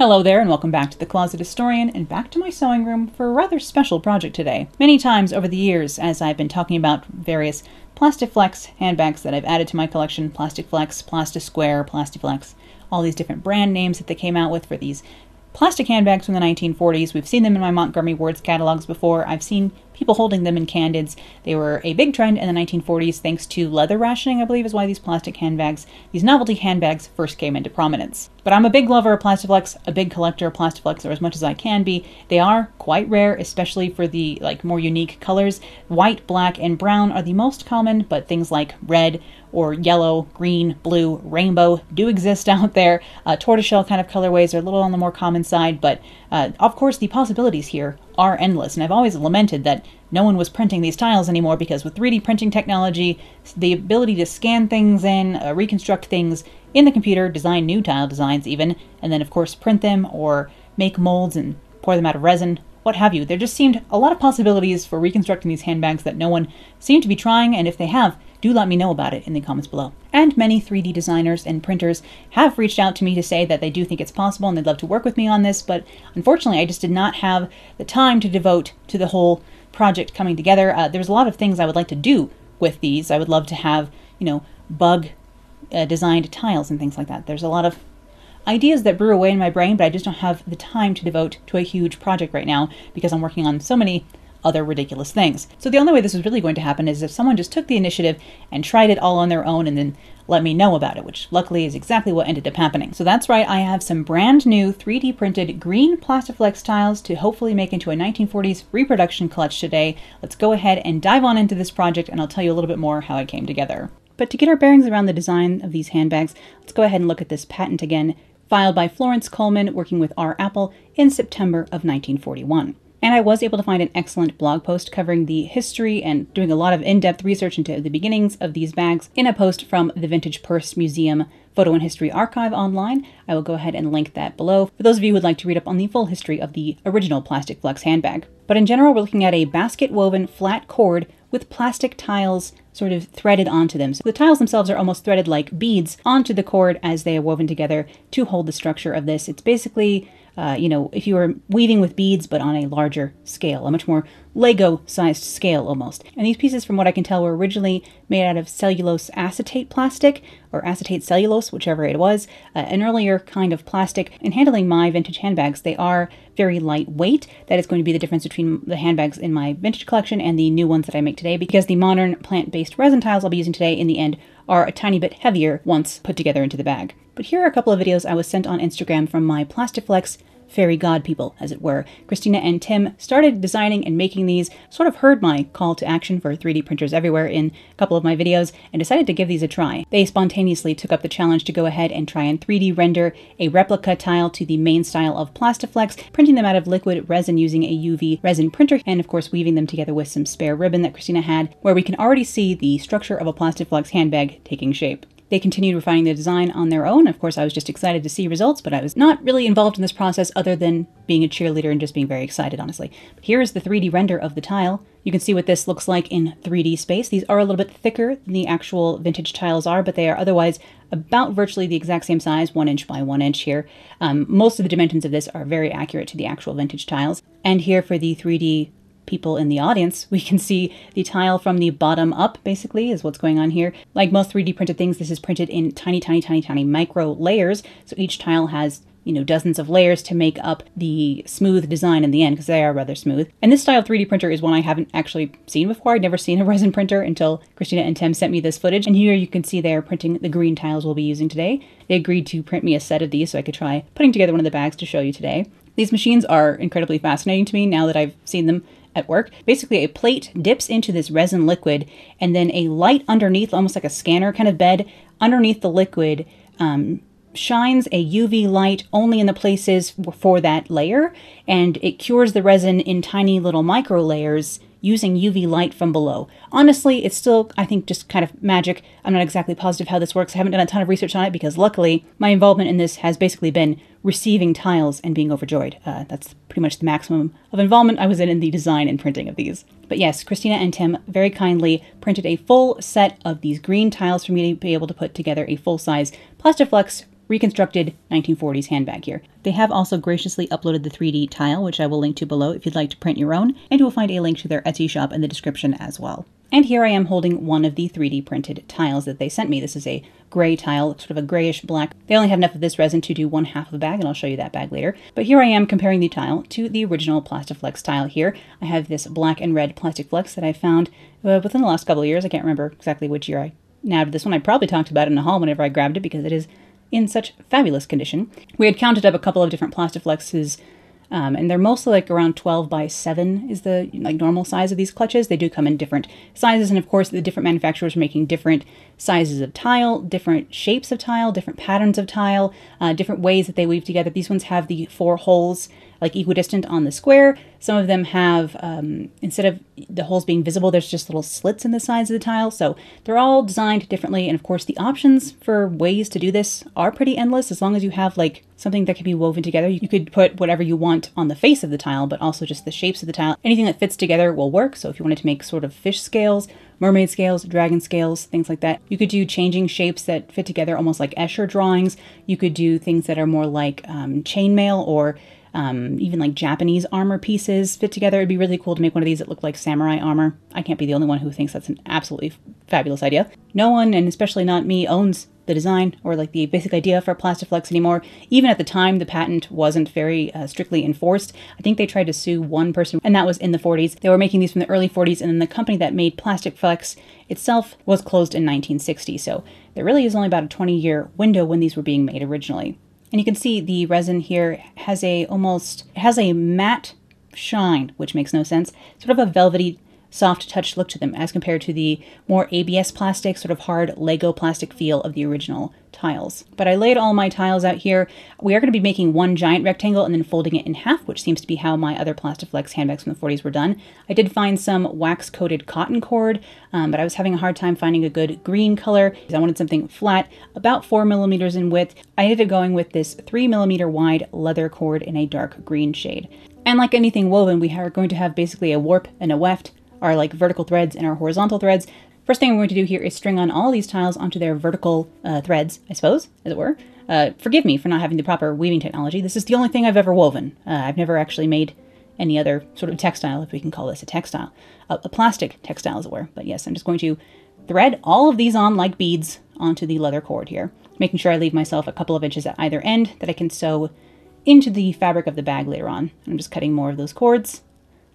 Hello there, and welcome back to the Closet Historian and back to my sewing room for a rather special project today. Many times over the years, as I've been talking about various Plastiflex handbags that I've added to my collection Plastiflex, Plastisquare, Plastiflex, all these different brand names that they came out with for these plastic handbags from the 1940s. We've seen them in my Montgomery Ward's catalogs before. I've seen people holding them in candids. They were a big trend in the 1940s thanks to leather rationing, I believe, is why these plastic handbags, these novelty handbags, first came into prominence. But I'm a big lover of Plastiflex, a big collector of Plastiflex, or as much as I can be. They are quite rare, especially for the like more unique colors. White, black, and brown are the most common, but things like red or yellow, green, blue, rainbow do exist out there. Uh, tortoiseshell kind of colorways are a little on the more common side, but uh, of course the possibilities here are endless, and I've always lamented that no one was printing these tiles anymore because with 3D printing technology, the ability to scan things in, uh, reconstruct things in the computer, design new tile designs even, and then of course print them or make molds and pour them out of resin, what have you. There just seemed a lot of possibilities for reconstructing these handbags that no one seemed to be trying, and if they have, do let me know about it in the comments below. And many 3D designers and printers have reached out to me to say that they do think it's possible and they'd love to work with me on this, but unfortunately I just did not have the time to devote to the whole project coming together. Uh, there's a lot of things I would like to do with these. I would love to have, you know, bug uh, designed tiles and things like that. There's a lot of ideas that brew away in my brain, but I just don't have the time to devote to a huge project right now because I'm working on so many other ridiculous things. So the only way this is really going to happen is if someone just took the initiative and tried it all on their own and then let me know about it, which luckily is exactly what ended up happening. So that's right, I have some brand new 3D printed green Plastiflex tiles to hopefully make into a 1940s reproduction clutch today. Let's go ahead and dive on into this project and I'll tell you a little bit more how it came together. But to get our bearings around the design of these handbags, let's go ahead and look at this patent again, filed by Florence Kuhlman working with R. Apple in September of 1941. And I was able to find an excellent blog post covering the history and doing a lot of in depth research into the beginnings of these bags in a post from the Vintage Purse Museum Photo and History Archive online. I will go ahead and link that below for those of you who would like to read up on the full history of the original Plastic Flex handbag. But in general, we're looking at a basket woven flat cord with plastic tiles sort of threaded onto them. So the tiles themselves are almost threaded like beads onto the cord as they are woven together to hold the structure of this. It's basically uh, you know, if you were weaving with beads but on a larger scale, a much more Lego sized scale almost. And these pieces, from what I can tell, were originally made out of cellulose acetate plastic, or acetate cellulose, whichever it was, uh, an earlier kind of plastic. In handling my vintage handbags, they are very lightweight. That is going to be the difference between the handbags in my vintage collection and the new ones that I make today, because the modern plant based resin tiles I'll be using today in the end are a tiny bit heavier once put together into the bag. But here are a couple of videos I was sent on Instagram from my Plastiflex fairy god people, as it were. Kristina and Tim started designing and making these, sort of heard my call to action for 3D printers everywhere in a couple of my videos, and decided to give these a try. They spontaneously took up the challenge to go ahead and try and 3D render a replica tile to the main style of Plastiflex, printing them out of liquid resin using a UV resin printer, and of course weaving them together with some spare ribbon that Kristina had, where we can already see the structure of a Plastiflex handbag taking shape. They continued refining the design on their own. Of course, I was just excited to see results, but I was not really involved in this process other than being a cheerleader and just being very excited, honestly. Here is the 3D render of the tile. You can see what this looks like in 3D space. These are a little bit thicker than the actual vintage tiles are, but they are otherwise about virtually the exact same size, one inch by one inch here. Um, most of the dimensions of this are very accurate to the actual vintage tiles. And here for the 3D people in the audience, we can see the tile from the bottom up, basically, is what's going on here. Like most 3D printed things, this is printed in tiny, tiny, tiny, tiny micro layers. So each tile has you know, dozens of layers to make up the smooth design in the end because they are rather smooth. And this style 3D printer is one I haven't actually seen before. I'd never seen a resin printer until Kristina and Tim sent me this footage. And here you can see they're printing the green tiles we'll be using today. They agreed to print me a set of these so I could try putting together one of the bags to show you today. These machines are incredibly fascinating to me now that I've seen them at work. Basically, a plate dips into this resin liquid, and then a light underneath, almost like a scanner kind of bed, underneath the liquid, um, shines a UV light only in the places for that layer, and it cures the resin in tiny little micro layers using UV light from below. Honestly, it's still, I think, just kind of magic. I'm not exactly positive how this works. I haven't done a ton of research on it because luckily my involvement in this has basically been receiving tiles and being overjoyed. Uh, that's pretty much the maximum of involvement I was in in the design and printing of these. But yes, Kristina and Tim very kindly printed a full set of these green tiles for me to be able to put together a full-size Plastiflex reconstructed 1940s handbag here. They have also graciously uploaded the 3D tile, which I will link to below if you'd like to print your own, and you will find a link to their Etsy shop in the description as well. And here I am holding one of the 3D printed tiles that they sent me. This is a gray tile, sort of a grayish black. They only have enough of this resin to do one half of a bag, and I'll show you that bag later. But here I am comparing the tile to the original Plastiflex tile here. I have this black and red Plastiflex that I found uh, within the last couple of years. I can't remember exactly which year I nabbed this one. I probably talked about it in a haul whenever I grabbed it because it is in such fabulous condition. We had counted up a couple of different Plastiflexes um, and they're mostly like around 12 by 7 is the like normal size of these clutches. They do come in different sizes, and of course, the different manufacturers are making different sizes of tile, different shapes of tile, different patterns of tile, uh, different ways that they weave together. These ones have the four holes like equidistant on the square. Some of them have, um, instead of the holes being visible, there's just little slits in the sides of the tile. So they're all designed differently. And of course, the options for ways to do this are pretty endless as long as you have like something that can be woven together. You could put whatever you want on the face of the tile, but also just the shapes of the tile. Anything that fits together will work. So if you wanted to make sort of fish scales, mermaid scales, dragon scales, things like that. You could do changing shapes that fit together almost like Escher drawings. You could do things that are more like um, chainmail or um, even like Japanese armor pieces fit together. It'd be really cool to make one of these that look like samurai armor. I can't be the only one who thinks that's an absolutely fabulous idea. No one, and especially not me, owns the design or like the basic idea for Plastiflex anymore. Even at the time, the patent wasn't very uh, strictly enforced. I think they tried to sue one person, and that was in the 40s. They were making these from the early 40s, and then the company that made Plastiflex itself was closed in 1960. So there really is only about a 20 year window when these were being made originally. And you can see the resin here has a almost has a matte shine, which makes no sense. Sort of a velvety soft touch look to them as compared to the more ABS plastic, sort of hard Lego plastic feel of the original tiles. But I laid all my tiles out here. We are going to be making one giant rectangle and then folding it in half, which seems to be how my other Plastiflex handbags from the 40s were done. I did find some wax-coated cotton cord, um, but I was having a hard time finding a good green color. I wanted something flat, about 4 millimeters in width. I ended up going with this 3 millimeter wide leather cord in a dark green shade. And like anything woven, we are going to have basically a warp and a weft, our like vertical threads and our horizontal threads. First thing we're going to do here is string on all these tiles onto their vertical uh, threads, I suppose, as it were. Uh, forgive me for not having the proper weaving technology. This is the only thing I've ever woven. Uh, I've never actually made any other sort of textile, if we can call this a textile, a plastic textile, as it were. But yes, I'm just going to thread all of these on like beads onto the leather cord here, making sure I leave myself a couple of inches at either end that I can sew into the fabric of the bag later on. I'm just cutting more of those cords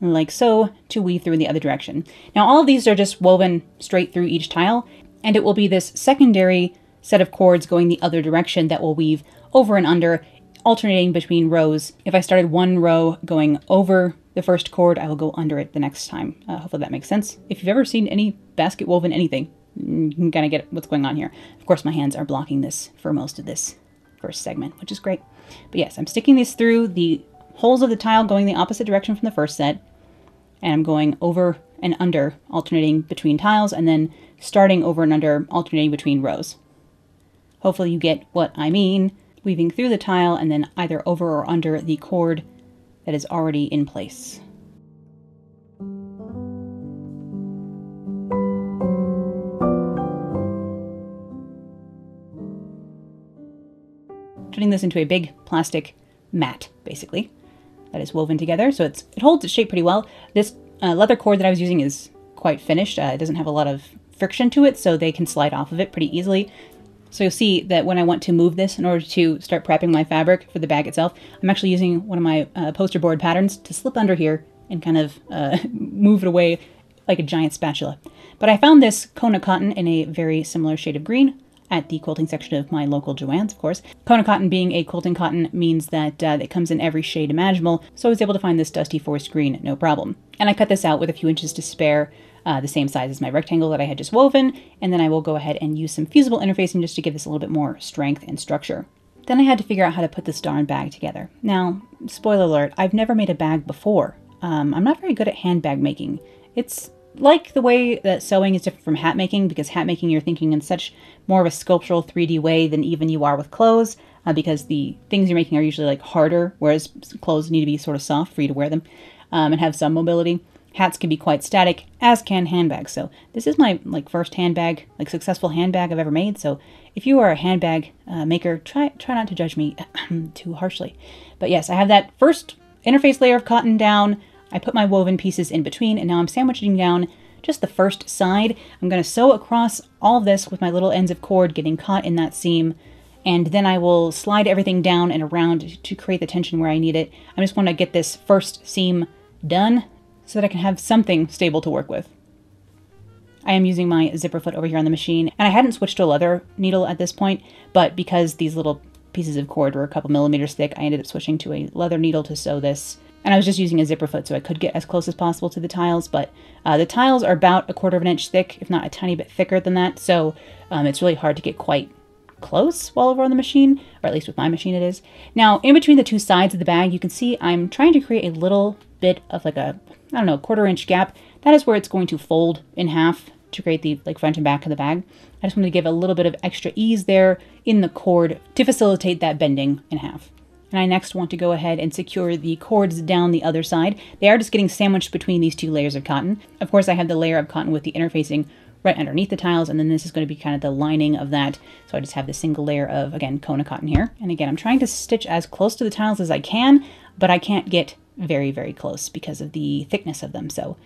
like so, to weave through in the other direction. Now all of these are just woven straight through each tile, and it will be this secondary set of cords going the other direction that will weave over and under, alternating between rows. If I started one row going over the first cord, I will go under it the next time. Uh, hopefully that makes sense. If you've ever seen any basket woven anything, you can kind of get what's going on here. Of course, my hands are blocking this for most of this first segment, which is great. But yes, I'm sticking this through the holes of the tile going the opposite direction from the first set. And I'm going over and under, alternating between tiles, and then starting over and under, alternating between rows. Hopefully you get what I mean, weaving through the tile and then either over or under the cord that is already in place. Turning this into a big plastic mat, basically that is woven together. So it's it holds its shape pretty well. This uh, leather cord that I was using is quite finished. Uh, it doesn't have a lot of friction to it, so they can slide off of it pretty easily. So you'll see that when I want to move this in order to start prepping my fabric for the bag itself, I'm actually using one of my uh, poster board patterns to slip under here and kind of uh, move it away like a giant spatula. But I found this Kona cotton in a very similar shade of green at the quilting section of my local Joann's, of course. Kona cotton being a quilting cotton means that uh, it comes in every shade imaginable, so I was able to find this dusty forest green no problem. And I cut this out with a few inches to spare, uh, the same size as my rectangle that I had just woven, and then I will go ahead and use some fusible interfacing just to give this a little bit more strength and structure. Then I had to figure out how to put this darn bag together. Now, spoiler alert, I've never made a bag before. Um, I'm not very good at handbag making. It's like the way that sewing is different from hat making because hat making you're thinking in such more of a sculptural 3D way than even you are with clothes uh, because the things you're making are usually like harder, whereas clothes need to be sort of soft for you to wear them um, and have some mobility. hats can be quite static, as can handbags. So this is my like first handbag, like successful handbag I've ever made. So if you are a handbag uh, maker, try try not to judge me too harshly. But yes, I have that first interface layer of cotton down. I put my woven pieces in between, and now I'm sandwiching down just the first side. I'm going to sew across all this with my little ends of cord getting caught in that seam and then I will slide everything down and around to create the tension where I need it. I just want to get this first seam done so that I can have something stable to work with. I am using my zipper foot over here on the machine, and I hadn't switched to a leather needle at this point, but because these little pieces of cord were a couple millimeters thick, I ended up switching to a leather needle to sew this. And I was just using a zipper foot so I could get as close as possible to the tiles, but uh, the tiles are about a quarter of an inch thick, if not a tiny bit thicker than that, so um, it's really hard to get quite close while over on the machine, or at least with my machine it is. Now, in between the two sides of the bag, you can see I'm trying to create a little bit of like a, I don't know, quarter inch gap. That is where it's going to fold in half to create the like front and back of the bag. I just wanted to give a little bit of extra ease there in the cord to facilitate that bending in half. And I next want to go ahead and secure the cords down the other side. They are just getting sandwiched between these two layers of cotton. Of course, I have the layer of cotton with the interfacing right underneath the tiles, and then this is going to be kind of the lining of that. So I just have this single layer of, again, Kona cotton here. And again, I'm trying to stitch as close to the tiles as I can, but I can't get very, very close because of the thickness of them. So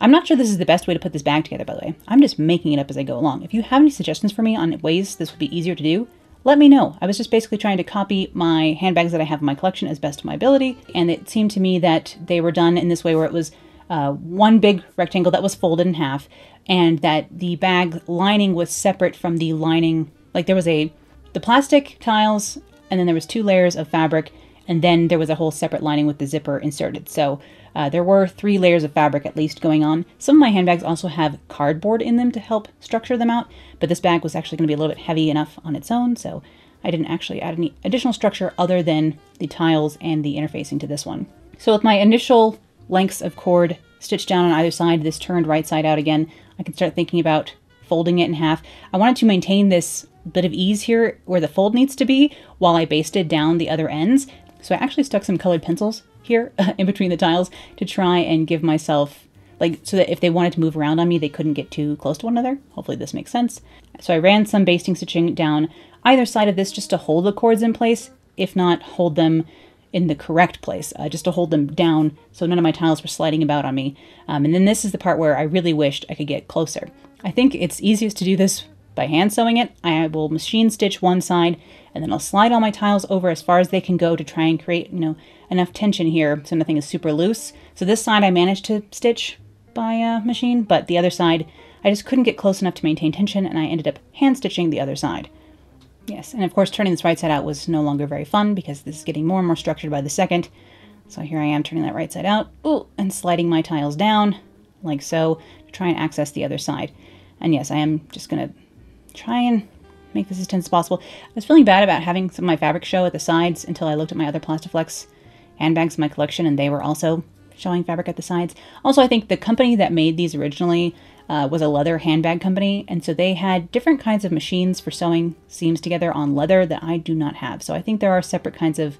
I'm not sure this is the best way to put this bag together, by the way. I'm just making it up as I go along. If you have any suggestions for me on ways this would be easier to do, let me know. I was just basically trying to copy my handbags that I have in my collection as best of my ability, and it seemed to me that they were done in this way where it was uh, one big rectangle that was folded in half, and that the bag lining was separate from the lining. Like there was a the plastic tiles, and then there was two layers of fabric, and then there was a whole separate lining with the zipper inserted. So uh, there were three layers of fabric at least going on. Some of my handbags also have cardboard in them to help structure them out, but this bag was actually going to be a little bit heavy enough on its own, so I didn't actually add any additional structure other than the tiles and the interfacing to this one. So with my initial lengths of cord stitched down on either side, this turned right side out again, I can start thinking about folding it in half. I wanted to maintain this bit of ease here where the fold needs to be while I basted down the other ends. So I actually stuck some colored pencils here in between the tiles to try and give myself like so that if they wanted to move around on me they couldn't get too close to one another. Hopefully this makes sense. So I ran some basting stitching down either side of this just to hold the cords in place, if not hold them in the correct place, uh, just to hold them down so none of my tiles were sliding about on me. Um, and then this is the part where I really wished I could get closer. I think it's easiest to do this by hand sewing it. I will machine stitch one side and then I'll slide all my tiles over as far as they can go to try and create, you know, enough tension here so nothing is super loose. So this side I managed to stitch by uh, machine, but the other side I just couldn't get close enough to maintain tension and I ended up hand stitching the other side. Yes, and of course turning this right side out was no longer very fun because this is getting more and more structured by the second. So here I am turning that right side out, ooh, and sliding my tiles down, like so, to try and access the other side. And yes, I am just going to try and make this as tense as possible. I was feeling bad about having some of my fabric show at the sides until I looked at my other Plastiflex handbags in my collection, and they were also showing fabric at the sides. Also, I think the company that made these originally uh, was a leather handbag company, and so they had different kinds of machines for sewing seams together on leather that I do not have. So I think there are separate kinds of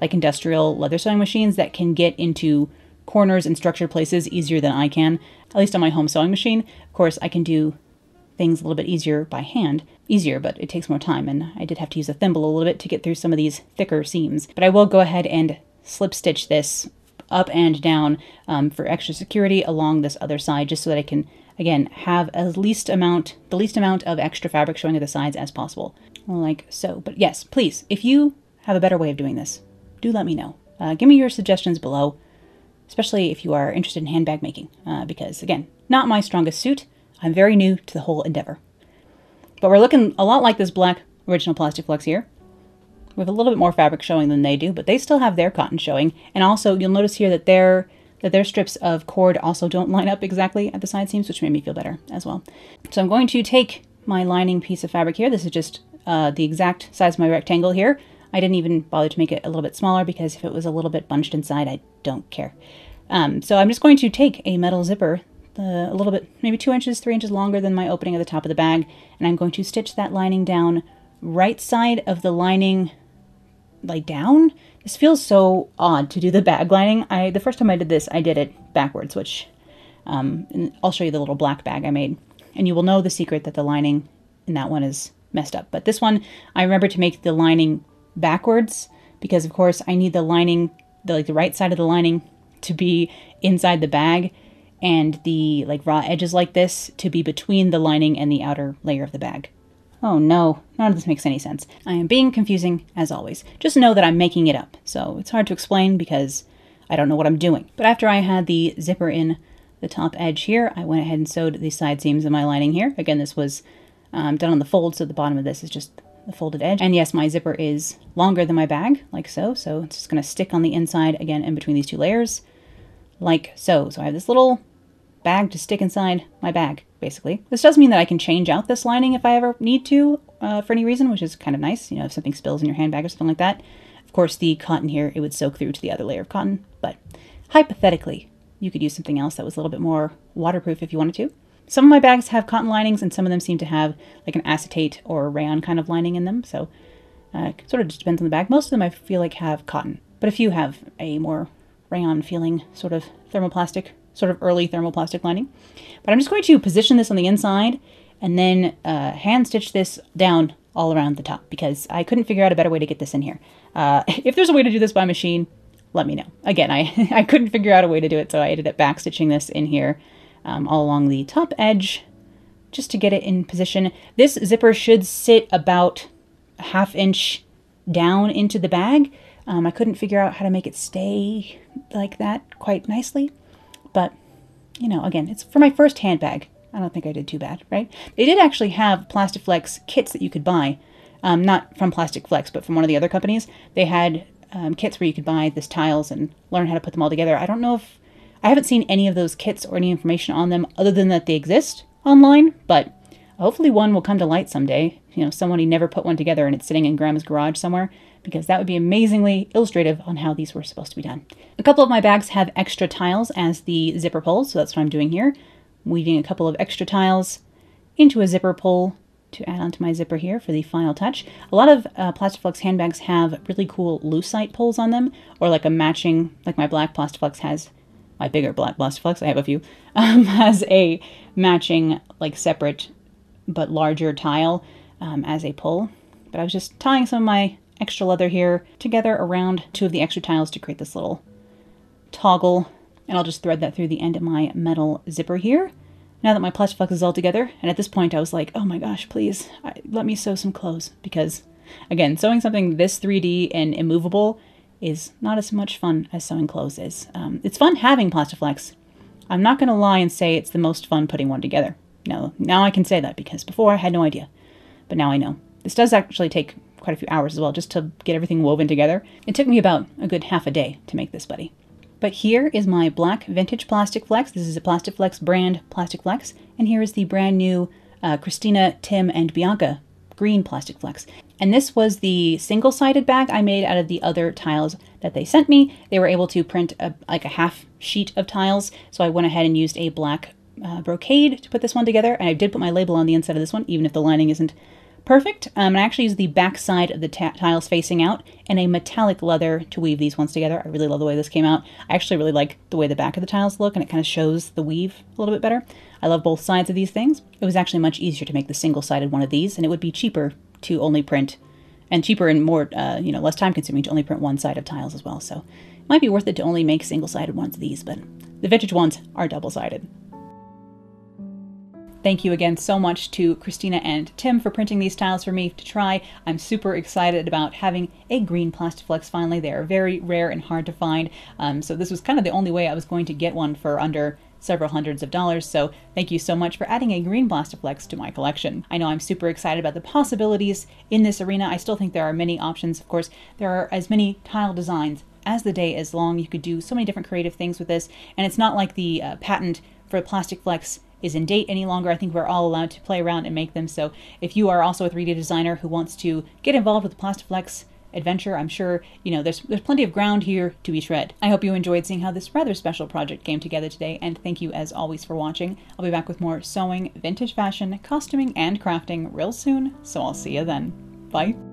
like industrial leather sewing machines that can get into corners and structured places easier than I can, at least on my home sewing machine. Of course, I can do things a little bit easier by hand. Easier, but it takes more time, and I did have to use a thimble a little bit to get through some of these thicker seams. But I will go ahead and slip stitch this up and down um, for extra security along this other side, just so that I can Again, have as least amount, the least amount of extra fabric showing at the sides as possible, like so. But yes, please, if you have a better way of doing this, do let me know. Uh, give me your suggestions below, especially if you are interested in handbag making, uh, because again, not my strongest suit. I'm very new to the whole endeavor. But we're looking a lot like this black original Plastiflex here. We have a little bit more fabric showing than they do, but they still have their cotton showing. And also, you'll notice here that their that their strips of cord also don't line up exactly at the side seams, which made me feel better as well. So I'm going to take my lining piece of fabric here. This is just uh, the exact size of my rectangle here. I didn't even bother to make it a little bit smaller because if it was a little bit bunched inside, I don't care. Um, so I'm just going to take a metal zipper, a little bit, maybe two inches, three inches longer than my opening at the top of the bag, and I'm going to stitch that lining down right side of the lining, like down, this feels so odd to do the bag lining. I the first time I did this, I did it backwards, which Um, and I'll show you the little black bag I made. And you will know the secret that the lining in that one is messed up. But this one, I remember to make the lining backwards because, of course, I need the lining, the, like the right side of the lining to be inside the bag and the like raw edges like this to be between the lining and the outer layer of the bag. Oh no, none of this makes any sense. I am being confusing as always. Just know that I'm making it up, so it's hard to explain because I don't know what I'm doing. But after I had the zipper in the top edge here, I went ahead and sewed the side seams of my lining here. Again, this was um, done on the fold, so the bottom of this is just the folded edge. And yes, my zipper is longer than my bag, like so. So it's just gonna stick on the inside, again, in between these two layers, like so. So I have this little bag to stick inside my bag, basically. This does mean that I can change out this lining if I ever need to uh, for any reason, which is kind of nice. You know, if something spills in your handbag or something like that. Of course, the cotton here, it would soak through to the other layer of cotton, but hypothetically, you could use something else that was a little bit more waterproof if you wanted to. Some of my bags have cotton linings, and some of them seem to have like an acetate or rayon kind of lining in them. So uh, it sort of just depends on the bag. Most of them I feel like have cotton, but a few have a more rayon feeling sort of thermoplastic, sort of early thermoplastic lining. But I'm just going to position this on the inside and then uh, hand stitch this down all around the top because I couldn't figure out a better way to get this in here. Uh, if there's a way to do this by machine, let me know. Again, I, I couldn't figure out a way to do it, so I ended up backstitching this in here um, all along the top edge just to get it in position. This zipper should sit about a half inch down into the bag. Um, I couldn't figure out how to make it stay like that quite nicely, you know, again, it's for my first handbag. I don't think I did too bad, right? They did actually have Plastiflex kits that you could buy, um, not from Plastic Flex, but from one of the other companies. They had um, kits where you could buy this tiles and learn how to put them all together. I don't know if I haven't seen any of those kits or any information on them other than that they exist online, but hopefully one will come to light someday. You know, someone who never put one together and it's sitting in grandma's garage somewhere, because that would be amazingly illustrative on how these were supposed to be done. A couple of my bags have extra tiles as the zipper pulls, so that's what I'm doing here. Weaving a couple of extra tiles into a zipper pull to add onto my zipper here for the final touch. A lot of uh, Plastiflex handbags have really cool lucite pulls on them, or like a matching, like my black Plastiflex has, my bigger black Plastiflex, I have a few, um, has a matching, like separate but larger tile um, as a pull. But I was just tying some of my extra leather here together around two of the extra tiles to create this little toggle. And I'll just thread that through the end of my metal zipper here now that my Plastiflex is all together. And at this point, I was like, oh my gosh, please I, let me sew some clothes. Because, again, sewing something this 3D and immovable is not as much fun as sewing clothes is. Um, it's fun having Plastiflex. I'm not going to lie and say it's the most fun putting one together. No, now I can say that because before I had no idea. But now I know. This does actually take quite a few hours as well just to get everything woven together. It took me about a good half a day to make this buddy. But here is my black vintage Plastic Flex. This is a Plastic Flex brand Plastic Flex. And here is the brand new uh, Kristina, Tim, and Bianca green Plastic Flex. And this was the single-sided bag I made out of the other tiles that they sent me. They were able to print a, like a half sheet of tiles, so I went ahead and used a black uh, brocade to put this one together. And I did put my label on the inside of this one, even if the lining isn't perfect. Um, and I actually used the back side of the tiles facing out and a metallic leather to weave these ones together. I really love the way this came out. I actually really like the way the back of the tiles look and it kind of shows the weave a little bit better. I love both sides of these things. It was actually much easier to make the single-sided one of these and it would be cheaper to only print and cheaper and more, uh, you know, less time consuming to only print one side of tiles as well. So it might be worth it to only make single-sided ones of these, but the vintage ones are double-sided. Thank you again so much to Kristina and Tim for printing these tiles for me to try. I'm super excited about having a green Plastiflex finally. They are very rare and hard to find, um, so this was kind of the only way I was going to get one for under several hundreds of dollars, so thank you so much for adding a green Plastiflex to my collection. I know I'm super excited about the possibilities in this arena. I still think there are many options. Of course, there are as many tile designs as the day is long. You could do so many different creative things with this, and it's not like the uh, patent for Plastiflex is in date any longer. I think we're all allowed to play around and make them. So if you are also a 3D designer who wants to get involved with the Plastiflex adventure, I'm sure you know there's there's plenty of ground here to be tread. I hope you enjoyed seeing how this rather special project came together today, and thank you as always for watching. I'll be back with more sewing, vintage fashion, costuming, and crafting real soon. So I'll see you then. Bye.